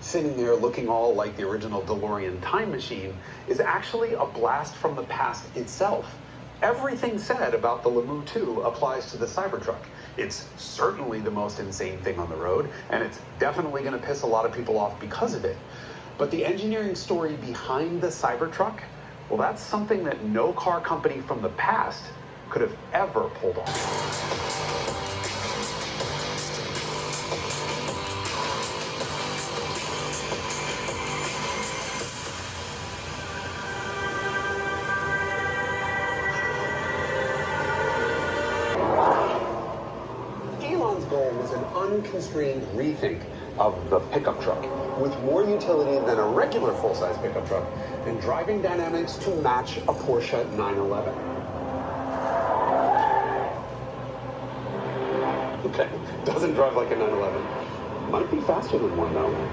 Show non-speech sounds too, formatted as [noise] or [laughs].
sitting there looking all like the original DeLorean time machine is actually a blast from the past itself. Everything said about the Lemoo 2 applies to the Cybertruck. It's certainly the most insane thing on the road, and it's definitely going to piss a lot of people off because of it. But the engineering story behind the Cybertruck, well, that's something that no car company from the past could have ever pulled off. Elon's goal was an unconstrained rethink of the pickup truck with more utility than a regular full-size pickup truck and driving dynamics to match a Porsche 911. Okay, [laughs] doesn't drive like a 911. Might be faster than one though.